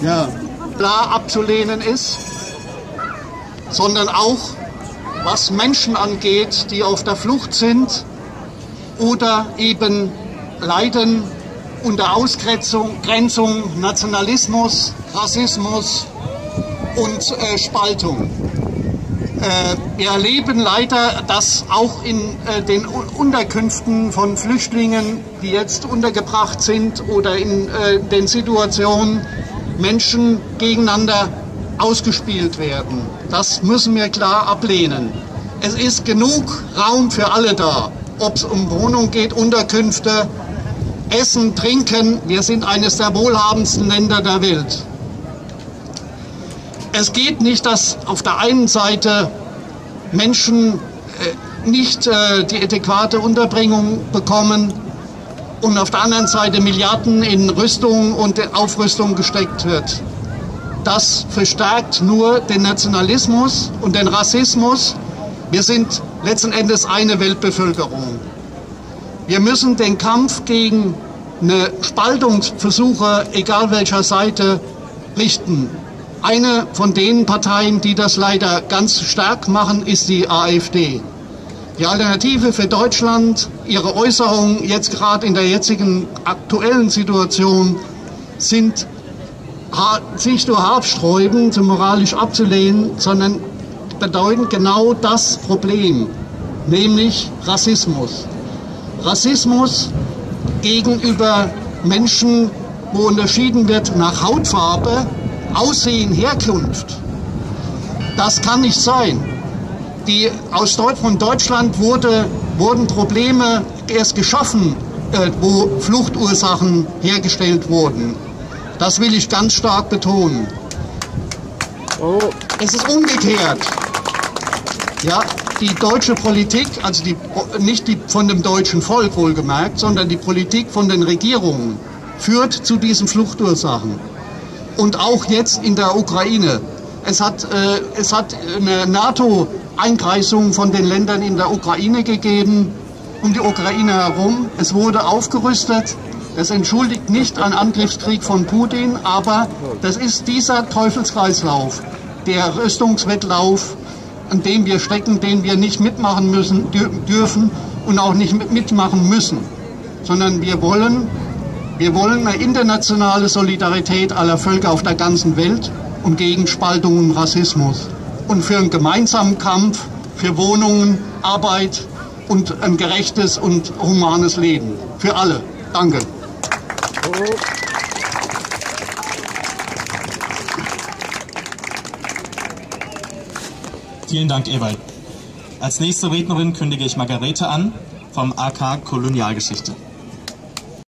ja, klar abzulehnen ist, sondern auch was Menschen angeht, die auf der Flucht sind oder eben leiden unter Ausgrenzung, Grenzung, Nationalismus, Rassismus und äh, Spaltung. Äh, wir erleben leider, dass auch in äh, den Unterkünften von Flüchtlingen, die jetzt untergebracht sind oder in äh, den Situationen Menschen gegeneinander ausgespielt werden. Das müssen wir klar ablehnen. Es ist genug Raum für alle da, ob es um Wohnung geht, Unterkünfte, Essen, Trinken. Wir sind eines der wohlhabendsten Länder der Welt. Es geht nicht, dass auf der einen Seite Menschen äh, nicht äh, die adäquate Unterbringung bekommen und auf der anderen Seite Milliarden in Rüstung und Aufrüstung gesteckt wird. Das verstärkt nur den Nationalismus und den Rassismus. Wir sind letzten Endes eine Weltbevölkerung. Wir müssen den Kampf gegen eine Spaltungsversuche, egal welcher Seite, richten. Eine von den Parteien, die das leider ganz stark machen, ist die AfD. Die Alternative für Deutschland, ihre Äußerungen jetzt gerade in der jetzigen aktuellen Situation sind sich nur zu moralisch abzulehnen, sondern bedeuten genau das Problem, nämlich Rassismus. Rassismus gegenüber Menschen, wo unterschieden wird nach Hautfarbe, Aussehen, Herkunft. Das kann nicht sein. Die, aus von Deutschland wurde, wurden Probleme erst geschaffen, äh, wo Fluchtursachen hergestellt wurden. Das will ich ganz stark betonen. Oh. Es ist umgekehrt. Ja, die deutsche Politik, also die, nicht die von dem deutschen Volk wohlgemerkt, sondern die Politik von den Regierungen führt zu diesen Fluchtursachen und auch jetzt in der Ukraine. Es hat, äh, es hat eine NATO-Einkreisung von den Ländern in der Ukraine gegeben, um die Ukraine herum. Es wurde aufgerüstet. Das entschuldigt nicht einen Angriffskrieg von Putin, aber das ist dieser Teufelskreislauf, der Rüstungswettlauf, an dem wir stecken, den wir nicht mitmachen müssen, dürfen und auch nicht mitmachen müssen, sondern wir wollen wir wollen eine internationale Solidarität aller Völker auf der ganzen Welt und gegen Spaltung und Rassismus und für einen gemeinsamen Kampf für Wohnungen, Arbeit und ein gerechtes und humanes Leben. Für alle. Danke. Vielen Dank, Ewald. Als nächste Rednerin kündige ich Margarete an vom AK Kolonialgeschichte.